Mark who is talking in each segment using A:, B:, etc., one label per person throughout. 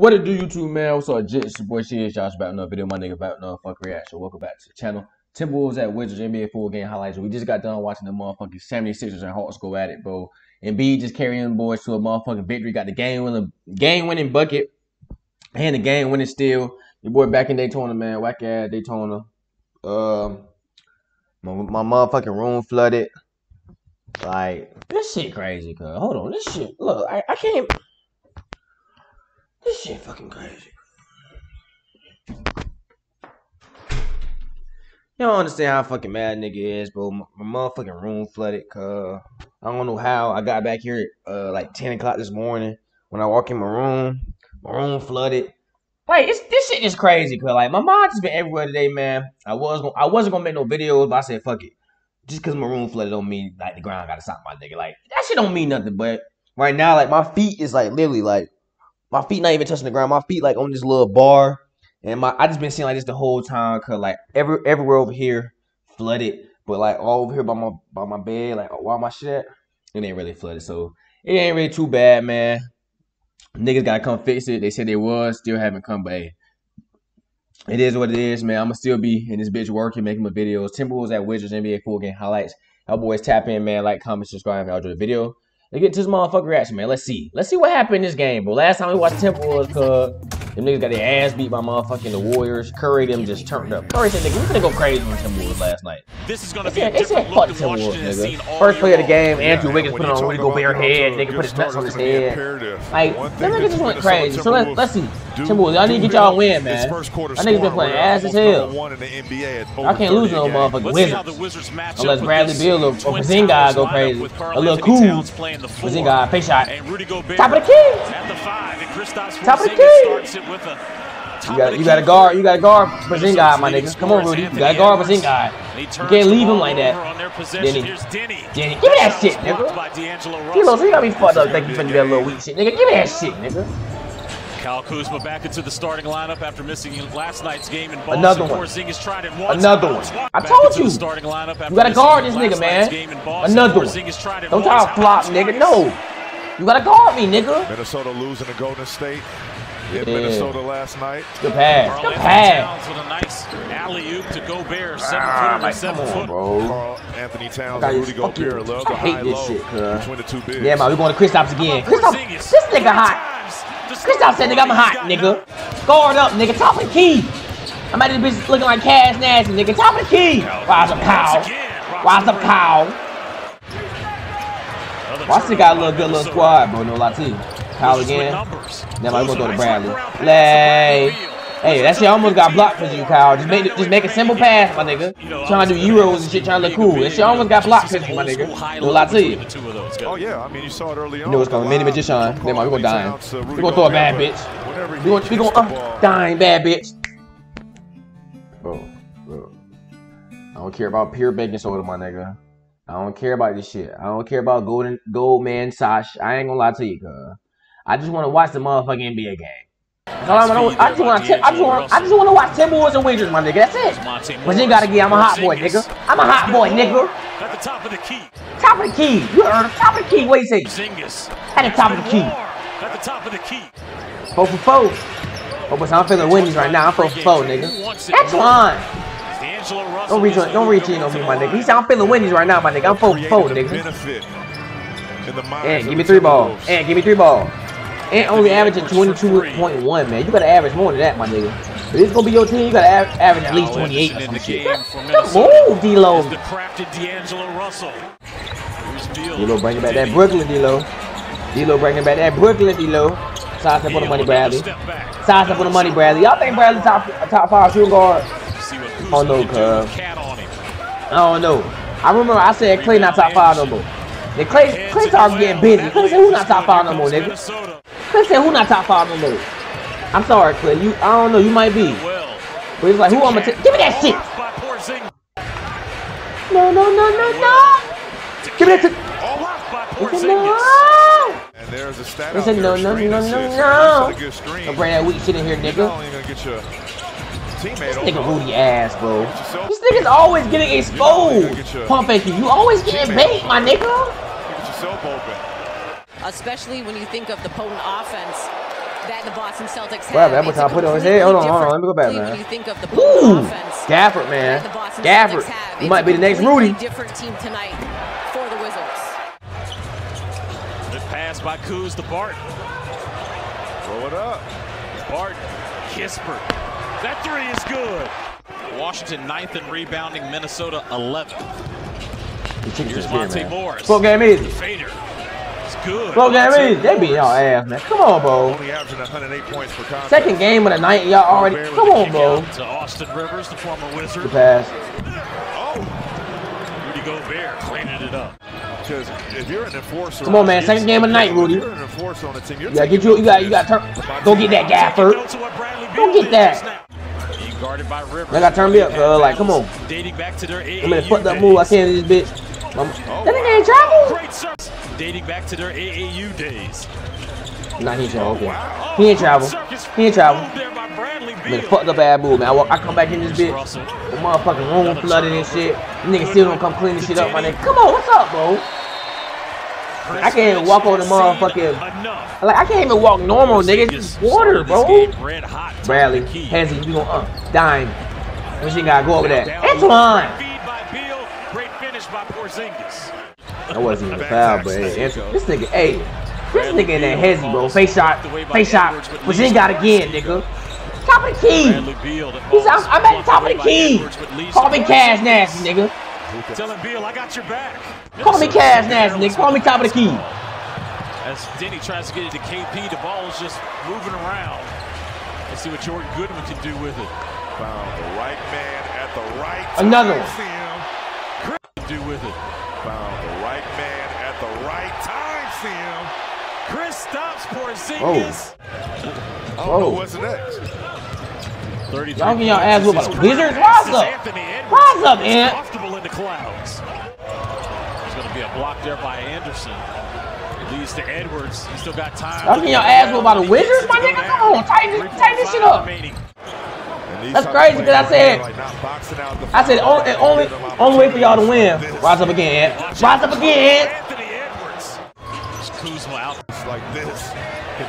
A: What it do, YouTube man? What's up, Jits? Your boy Shit. Josh back another video. My nigga back another fuck reaction. Welcome back to the channel. Timberwolves at Wizards NBA full game highlights. We just got done watching the motherfucking 76ers and Hawks go at it, bro. Embiid just carrying boys to a motherfucking victory. Got the game winning game winning bucket and the game winning steal. Your boy back in Daytona, man. Whack ass Daytona. Um, my, my motherfucking room flooded. Like this shit crazy, cuz. Hold on, this shit. Look, I, I can't. This shit fucking crazy. You don't understand how fucking mad nigga is, bro. My, motherfucking room flooded, cuz. I don't know how. I got back here uh like 10 o'clock this morning. When I walk in my room, my room flooded. Like it's, this shit is crazy, cuz like my mind just been everywhere today, man. I was gonna, I wasn't gonna make no videos, but I said fuck it. Just cause my room flooded don't mean like the ground gotta stop my nigga. Like that shit don't mean nothing. But right now, like my feet is like literally like my feet not even touching the ground. My feet like on this little bar. And my I just been seeing like this the whole time cause like every everywhere over here flooded. But like all over here by my by my bed, like all my shit it ain't really flooded. So it ain't really too bad, man. Niggas gotta come fix it. They said they was, still haven't come, but hey, it is what it is, man. I'ma still be in this bitch working, making my videos. Timberwolves at Wizards NBA full game highlights. Y'all boys tap in, man. Like, comment, subscribe if y'all enjoy the video. Let's get to this motherfucker reaction, man. Let's see. Let's see what happened in this game, bro. Last time we watched Timberwolves, cuz uh, them niggas got their ass beat by motherfucking the Warriors. Curry them just turned up. Curry said, nigga, we finna go crazy on Timberwolves last night.
B: This is gonna
A: They
B: be
A: said,
B: a
A: they said
B: different
A: fuck
B: look
A: the
B: than Washington
A: Timberwolves,
B: seen
A: nigga. First play of the
B: year long.
A: game, Andrew Wiggins put on
C: talk
A: Rudy Gobert
C: about
A: head. Nigga put his nuts on his
C: Minnesota's gonna be
A: head. Like,
C: One
A: them niggas just went crazy. So let,
C: Timberwolves
A: let's see. Timberwolves, y'all need to get y'all win, man.
C: first quarter
A: Y'all niggas been playing ass as hell.
C: one in the NBA at
A: can't lose no motherfucking
B: Let's see how
A: Wizards.
B: the Wizards match
A: Unless Bradley Beal or- or
B: Twin
A: go crazy. A little cool.
B: Towns playing the four.
A: Porzingis, face shot.
B: Rudy
A: Top of the key. Top of the key.
B: with a top
A: You got, you got to guard, you got to guard
B: Minnesota's
A: my nigga. Come on, Rudy. You got to guard. Porzingis. You can't leave him like that.
B: Deni. Deni.
A: Deni, give me that shit, nigga. so you got me fucked up think you finna get a little weak shit, nigga. Give me that shit, nigga.
B: Kyle Kuzma back into the starting lineup after missing last night's game in Boston.
A: Another one.
B: Porzingis tried it once.
A: Another one. I told you.
B: starting lineup after
A: You gotta guard this nigga, man.
B: game in Boston.
A: Another one.
B: Porzingis tried it
A: Don't try to flop, nigga. No. You gotta guard me, nigga.
C: Minnesota losing to Golden State in
A: Yeah.
C: Minnesota last night.
A: Good pass.
B: Karl
A: Good
B: Anthony
A: pass.
B: Towns with a nice alley-oop to Gobert. Seven
A: Ah,
B: footer,
A: like,
B: seven
A: come on,
B: foot.
A: bro.
C: Karl Anthony Towns and Rudy. Gobert love
A: I
C: the
A: hate
C: high
A: this
C: low
A: shit, cuz.
C: between the two bigs.
A: Yeah, man, we going to Kristaps again. Kristaps, this nigga hot.
B: To
A: Kristaps said, nigga, I'm hot, nigga. Guard up, nigga. Top of the key. I'm at this bitch looking like Cash Nasty, nigga. Top of the key. Rise up, Kyle. Rise up, Kyle. Well, I still got a little good little squad, bro. No lie to you. Kyle again. Now I'm gonna go to Bradley. Lay. Hey, that shit almost got blocked for you, Kyle. Just make just make a simple pass, my nigga. Trying to do euros and shit, trying to look cool. That shit almost got blocked for you, my nigga. No lie to you.
C: Oh yeah, I mean you saw it early on.
A: You know what's coming. Mini magician.
C: from
A: Then we gonna die.
C: Towns
A: We
C: Rudy
A: gonna throw a bad bitch. We
C: he
A: gonna, we
C: gets
A: gonna,
C: the
A: uh, dying bad bitch. Bro, bro. I don't care about pure baking soda, my nigga. I don't care about this shit. I don't care about golden gold man Sash. I ain't gonna lie to you, cuz. I just wanna watch the motherfucking NBA game. That's all I, wanna, I just wanna, I just wanna, I just wanna watch Timberwolves and Wizards, my nigga. That's it. But you gotta get, I'm a hot boy, nigga. I'm a hot boy, nigga.
B: At the top of the key.
A: Top of the key. You heard the top of the key. What you say?
B: Porzingis.
A: At the top of the key.
B: At the top of the key.
A: Four for four. Oh, but I'm feeling Wendy's right now. I'm four for four, nigga. That's fine.
B: D'Angelo Russell
A: Don't reach on, don't reach in on me, my nigga. He said I'm feeling Wendy's right now, my nigga. I'm four for four, nigga.
C: benefit in the minds
A: And give me three ball.
C: Timberwolves.
A: And give me three ball. And only averaging 22.1, man. You gotta average more than that, my nigga. If this gonna be your team, you gotta av- average at least 28 or some shit. Move, D-Lo.
B: The crafted D'Angelo Russell. Here's Beal.
A: D-Lo bringing back that Brooklyn, D-Lo. D-Lo bringing back that Brooklyn, D-Lo. Size up on the money, Bradley. Size up on the money, Bradley. Y'all think Bradley top top five shooting guard? Oh, no, cuz.
B: Cat on him.
A: I don't know. I remember I said Clay not top five no more. Then Clay, Clay started getting busy. Clay said who not top five no more, nigga.
B: Minnesota.
A: Said who not top five no more. I'm sorry, Clay. You, I don't know. You might be. But he's like, who I'm gonna take? Give me that shit. No, no, no, no, no. Give me that shit.
B: All blocked by
A: He said,
B: Porzingis.
A: no.
C: And there's a stat
A: He said, no, no, no, no, no.
C: set a good screen,
A: Don't bring that weak shit in here, nigga.
C: only gonna get your teammate
A: This nigga Rudy ass, bro. This nigga's always getting exposed. Pump faking. You always getting bait, my nigga.
C: get yourself open.
D: Especially when you think of the potent offense that the Boston Celtics
A: What happened?
D: have.
A: That
D: It's
A: boy
D: a
A: put it on his head? Hold on, hold on. Let me go back,
D: completely
A: man.
D: When you think of the
A: Ooh,
D: offense
A: Gafford, man.
D: that
A: Gafford. He might be the next Rudy.
D: different team tonight for the Wizards.
B: Good pass by Kuz to Barton.
C: Throw it up.
B: Barton, Kispert. That three is good. Washington ninth in rebounding, Minnesota 11th.
A: He took it to
B: Here's
A: the spear,
B: Monte
A: man.
B: Morris.
A: Full game easy.
B: Fader. Good.
A: Game
B: Monte.
A: They beat y'all ass, man. Come on, bro.
C: Only averaging 108 points per contest.
A: Second game of the night, y'all already. Come on, bro.
B: To Austin Rivers, the former Wizard.
A: The pass.
B: Oh, Rudy Gobert cleaning it up.
C: Because if you're an enforcer,
A: Come on, man. Second game of the night, Rudy.
C: You're an enforcer on the team, you're
A: You gotta get you. You got. You got turn. Go get that Gafford.
B: Notes of what Bradley
A: Go get that.
B: just now. Being guarded by Rivers.
A: They gotta turn me up, uh, like, come on.
B: Dating back to their
A: I'm gonna fuck that move. I can't this bitch. Mama. That nigga ain't travel.
B: Great service. Dating back to their AAU days.
A: Nah, he ain't travel. Okay. He ain't travel. He ain't travel.
B: Move there by Bradley
A: Man, fucked up ass move, man. I, walk, I come back in this bitch. The motherfucking room flooded and shit. Nigga still don't come clean this shit up, my nigga. Come on, what's up, bro? I can't even walk over the motherfucking. Like I can't even walk normal, nigga. It's just water, bro. Bradley,
B: Key.
A: You gonna uh, dime. What you gotta go over that?
B: Down
A: Antoine.
B: low. Feed by Beal. Great finish by Porzingis.
A: That wasn't even a foul, but hey, Antoine- this nigga, hey, this nigga in that Hezzy, bro. Face shot, face shot. But you got again, nigga. Top of the key.
B: Bradley Beal. that
A: He's, I'm, I'm at the top of the key.
B: Edwards with Lee
A: Call me
B: Smith.
A: Cash Nasty, nigga.
B: Telling Beal, I got your back.
A: Call me Cash Nasty, nigga. Call me top of the key.
B: As Deni tries to get it to KP, the ball is just moving around. Let's see what Jordan Goodwin can do with it.
C: Found the right man at the right time.
A: Another one.
B: Do with it.
C: Found the right man at the right time, Sim.
B: Chris stops Porzingis.
C: I don't
A: Whoa.
C: what's next.
B: 33
A: Y'all getting y'all ass
B: points.
A: whooped by the Wizards? Rise up.
B: Anthony Edwards
A: Rise up,
B: is
A: Ant.
B: Comfortable in the clouds. There's going to be a block there by Anderson. It leads to Edwards. He's still got time.
A: Y'all getting your ass whooped by the Wizards, my nigga? Come on, tighten this- tighten this shit up.
B: Remaining.
C: And these
A: That's
C: type of
A: crazy, 'cause I said-
C: like, not boxing out the
A: I said
C: oh,
A: only, only, only way for y'all to win. Rise up again, Ant. Rise up again.
B: Anthony Edwards. There's Kuzma out.
C: Like this.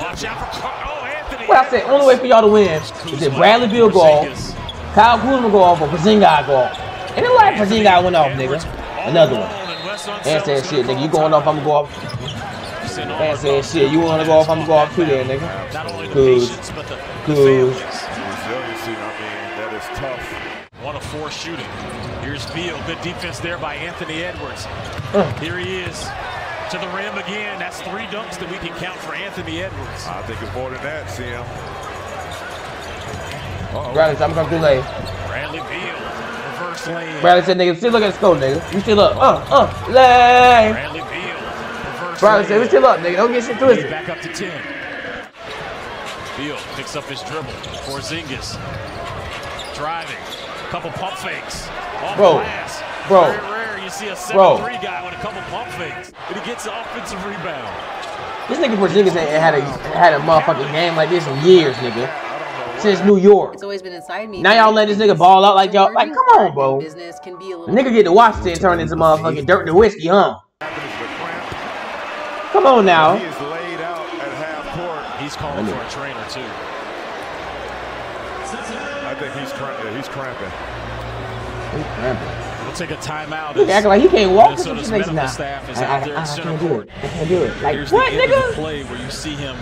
B: Watch out for Car- Oh, Anthony
A: What I said, only way for y'all to win is if Bradley Beal go off, Kyle Kuzma go off, or Porzingis go off. And it like Porzingis went off, nigga. Another one. Ant said shit, nigga. You going off, I'ma go off. Ant said shit. You wanna go off, I'ma go off too, there, nigga.
B: Not only the
A: Kuz.
B: patience, but the, the
A: Kuz.
B: families.
C: Resiliency, I mean, that is tough.
B: One of four shooting. Here's Beal. Good defense there by Anthony Edwards.
A: Uh.
B: Here he is. To the rim again. That's three dunks that we can count for Anthony Edwards.
C: I think it's more than that, Sim. Uh-oh.
A: Bradley I'm coming too late.
B: Bradley Beal. Reverse lane.
A: Bradley said, nigga, still look at the score, nigga. You still up. Uh, uh, lay.
B: Bradley Beal. Reverse
A: Bradley
B: lane.
A: said, we still up, nigga. Don't get shit twisted.
B: Back up to 10. Beal picks up his dribble. Porzingis driving. Couple pump fakes. Off
A: Bro.
B: glass.
A: Bro.
B: Very rare you see a 7-3
A: Bro.
B: guy with a couple pump fakes. And he gets an offensive rebound.
A: This nigga Porzingis ain't had a had a motherfucking game like this in years, nigga. Since New York.
D: It's always been inside me.
A: Now y'all let this nigga ball out like y'all. Like, come on, bro.
D: Business can be a little
A: nigga get to Washington and turn into motherfucking dirt and whiskey, huh? Come on now.
C: He is laid out at half court.
B: He's calling for a trainer, too.
C: I think he's cramp- yeah, he's cramping.
B: We'll take a timeout.
A: He
B: as
A: acting like he can't walk. This
B: Minnesota's
A: what
B: medical
A: now.
B: staff is
A: I,
B: out
A: I,
B: there
A: I,
B: at
A: I
B: center
A: can't do
B: court.
A: it. I can't do it. Like
B: Here's
A: what,
B: the end of the
A: nigga?
B: play where you see him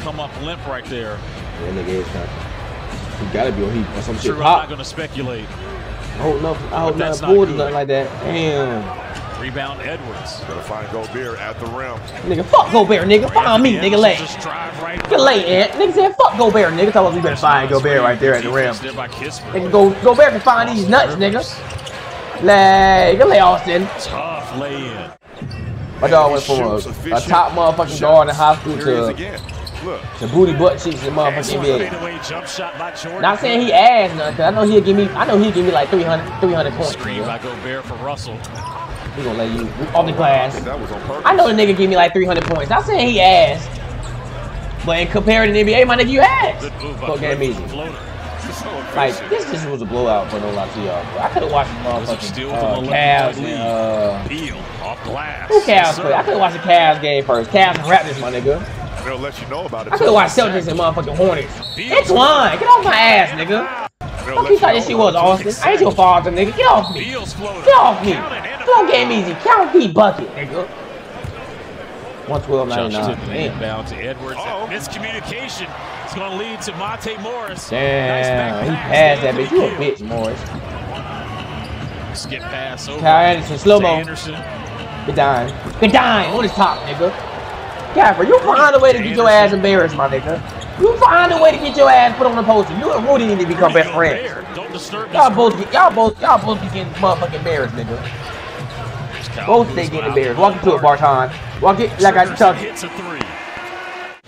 B: come up limp right there.
A: Yeah, nigga is trying. He gotta be on heat or some shit
B: I'm not going to speculate.
A: I hope no, I hope
B: that's
A: not
B: not
A: pulled or nothing like that. Damn.
B: Rebound Edwards.
C: Gotta find Gobert at the rim.
A: Nigga, fuck Gobert, nigga. Find me, nigga, lay.
B: Just drive right
A: Get lay, Ant. Nigga said fuck Gobert, nigga. Told us we better find Gobert right there at the rim.
B: Defense There by Kispert.
A: Nigga, go Gobert can find these nuts, nigga. Lay, get lay, Austin.
B: Tough lay-in.
A: My dog went from a, a top motherfucking guard in high school
C: Here he is
A: to, to booty butt cheeks in motherfucking NBA.
B: fadeaway jump shot by Jordan.
A: Not saying he ass nothing, I know he'll give me, I know he'll give me like 300, 300 points.
B: Screen
A: nigga.
B: by Gobert for Russell.
A: He gonna let you off the glass.
C: that was on purpose.
A: I know the nigga give me like 300 points. Not saying he ass. But in comparing to the NBA, my nigga, you ass.
B: Good move by
A: Fuck game easy.
B: For the floater.
C: So
A: Like,
C: efficient.
A: this just was a blowout for no lie to y'all. I could have watched the motherfucking
B: steal
A: uh,
B: from
A: Cavs
B: 11
A: and, uh,
B: Beal off glass.
A: who Cavs play? I could have watched the Cavs game first. Cavs and Raptors, my nigga.
C: They'll let you know about it.
A: I could watch Celtics and motherfucking Hornets. Antoine, get off my ass, nigga.
C: They'll
A: Fuck
C: let
A: you thought this shit was,
C: it.
A: Austin. I ain't your father, nigga. Get off me. Get off me.
B: Counted and
A: game easy. Count me bucket, nigga. 112.99.
B: Josh uh,
A: Damn.
B: inbound to Edwards.
C: Uh-oh.
B: Miscommunication is going to lead to Monte Morris.
A: Damn, he
B: Nice back
A: passed that
B: to
A: bitch. You a bitch, Morris.
B: Skip pass over.
A: Kyle Anderson, slow-mo.
B: Anderson.
A: Good dime. Good dime. On his top, nigga. Gafford, you find a way to get your ass embarrassed, my nigga. You find a way to get your ass put on the poster. You and Rudy need to become best friends.
B: Don't disturb
A: Y'all both y'all both, y'all both be getting motherfucking embarrassed, nigga.
B: Kyle
A: Both
B: Kuzma
A: they getting
B: out
A: embarrassed. Walk into it, Barton. Walk it like I
B: Jefferson
A: told you.
B: hits a three.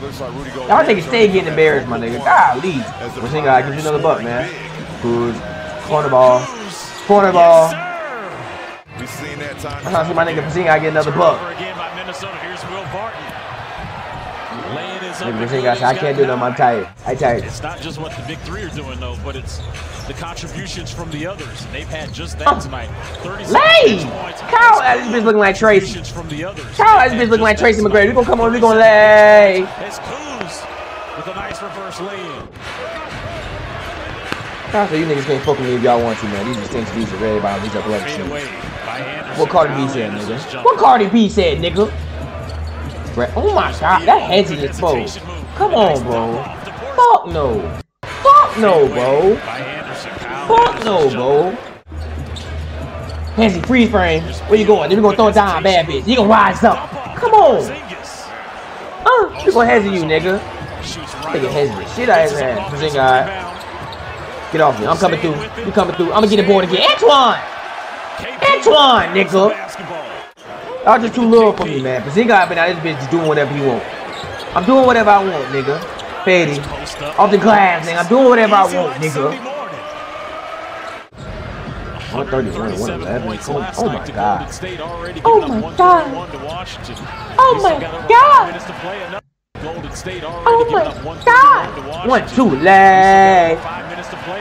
C: Looks like Rudy
A: Y'all
C: Gobert
A: niggas stay getting embarrassed, my nigga. Golly.
C: As the
A: We're seeing God gives you another buck, man. Good. Corner ball. Corner ball.
C: We've that time.
A: I'm trying to see my nigga Pazinga get another buck.
B: Again by Minnesota. Here's Will Barton. Laying his up
A: Nigga
B: and
A: Pazinga
B: good.
A: said, I can't do nothing. I'm tired. I tired.
B: It's not just what the big three are doing, though, but it's the contributions from the others. They've had just that
A: Oh.
B: tonight. 36
A: Lay! Kyle, this bitch looking like Tracy.
B: From the others.
A: Kyle, this bitch looking like Tracy McGrady. We're gonna come on, We're gonna lay.
B: It's Kuz with a nice reverse lay-in.
A: Kyle you niggas can't fuck with me if y'all want to, man. These distincts, these are ready by these
B: Fade
A: shoes.
B: away by Anderson.
A: What Cardi B said, nigga? What Cardi B said, nigga? Brett, oh my god, that heads is bro. Come on, bro. Fuck no. Fuck no, bro. Fuck no, bro. Handsy freeze frame. Where you going? Then we gonna throw it down, bad bitch. You gonna rise up. Come on. Uh, we gonna you, nigga. Nigga
B: right
A: hesitate. Shit his
B: Gets
A: ass. Get off me. I'm coming through. You coming through. I'm gonna get the board again. Antoine! Antoine, nigga.
B: Basketball.
A: Y'all just too little for me, man. Pazinga been out this bitch just doing whatever he want. I'm doing whatever I want, nigga. Fetty.
B: Post up.
A: Off the glass, nigga. I'm doing whatever I want, nigga. 131 111. Oh,
B: last
A: oh
B: night
A: my God.
B: Golden State already
A: Oh my God.
B: 131 to Washington.
A: Oh my God.
B: five minutes to play. Another Golden State already
A: Oh my God. One, two,
B: We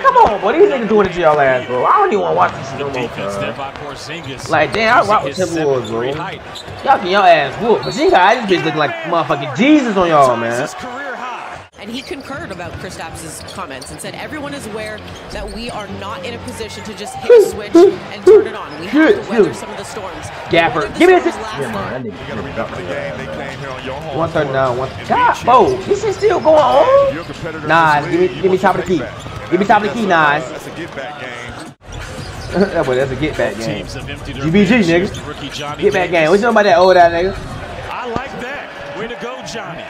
A: Come on, boy. These niggas doing it to y'all ass, bro. I don't even want to watch this shit no more,
B: defense
A: cuz.
B: there by Porzingis.
A: Like, damn, I rock with Timberwolves, bro. Y'all can y'all ass whoop. Pazinga, this bitch looking like motherfucking Jesus on y'all, man.
B: his career high.
D: And he concurred about Kristaps' comments and said everyone is aware that we are not in a position to just hit a switch and turn it on. We have to weather some of the storms. Gafford, the
A: give me this.
D: storms last
A: Yeah,
D: night-
A: man, that
C: You gotta remember the game. They
A: nigga.
C: came here on your home.
A: 139, one.
C: court and
A: God,
C: beat
A: bro, this is still going on.
C: You're a competitor in
A: Nas,
C: this
A: give me- give me top of the key. Give me top of the key,
C: Naz. That's a get back game.
A: that boy, that's a get back game.
B: Teams have emptied their
A: GBG, nigga.
B: Here's the rookie Johnny
A: Get back game. What you know about that old ass nigga?
B: I like that. Way to go, Johnny.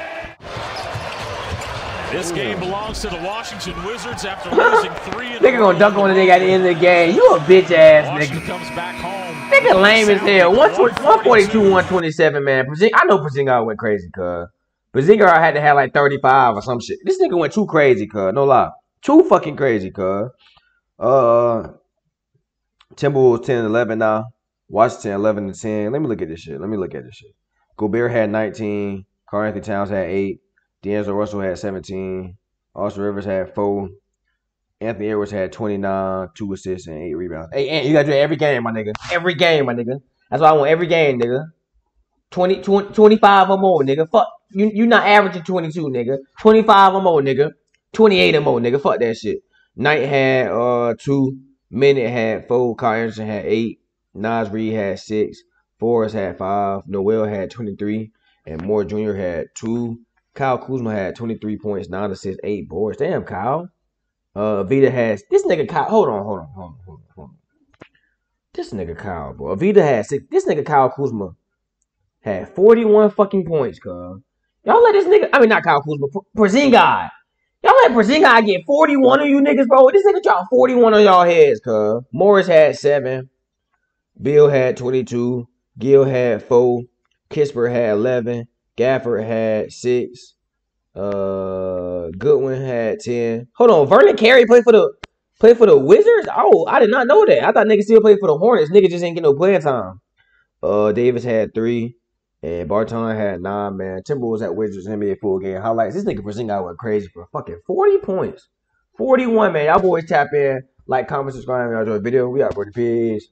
B: This game belongs to the Washington Wizards after losing three in
A: Nigga gonna dunk on the nigga at the end of the game. You a bitch ass
B: Washington
A: nigga.
B: comes back home.
A: Nigga lame as hell. 142,
B: 142,
A: 127, man. I know Pazinga went crazy, cuz. Pazinga had to have like 35 or some shit. This nigga went too crazy, cuz. No lie. Too fucking crazy, cuz. Uh, Timberwolves 10 11 now. Washington 11 to 10. Let me look at this shit. Let me look at this shit. Gobert had 19. Karl Anthony Towns had 8. D'Angelo Russell had 17. Austin Rivers had 4. Anthony Edwards had 29, 2 assists, and 8 rebounds. Hey, Ant, you got to do every game, my nigga. Every game, my nigga. That's why I want every game, nigga. 20, 20 25 or more, nigga. Fuck. You you not averaging 22, nigga. 25 or more, nigga. 28 or more, nigga. Fuck that shit. Knight had uh 2. Minott had 4. Kyle Anderson had 8. Naz Reid had 6. Forrest had 5. Noel had 23. And Moore Jr. had 2. Kyle Kuzma had 23 points, 9 assists, 8 boards. Damn, Kyle. Uh, Vita has this nigga Kyle. Hold on, hold on, hold on, hold on, hold on. This nigga Kyle, bro. Vita had six. This nigga Kyle Kuzma had 41 fucking points, cuz. Y'all let this nigga, I mean, not Kyle Kuzma, P- Porzingis. Y'all let Porzingis get 41 of you niggas, bro. This nigga dropped 41 on y'all heads, cuz. Morris had seven. Bill had 22. Gill had four. Kispert had 11. Gafford had six. Uh, Goodwin had 10. Hold on, Vernon Carey played for the played for the Wizards? Oh, I did not know that. I thought niggas still played for the Hornets. Nigga just ain't get no playing time. Uh, Davis had three. And Barton had nine, man. Timberwolves at Wizards NBA full game highlights. This nigga Porzingis went crazy for fucking 40 points. 41, man. Y'all boys tap in, like, comment, subscribe, y'all enjoy the video. We out the peace.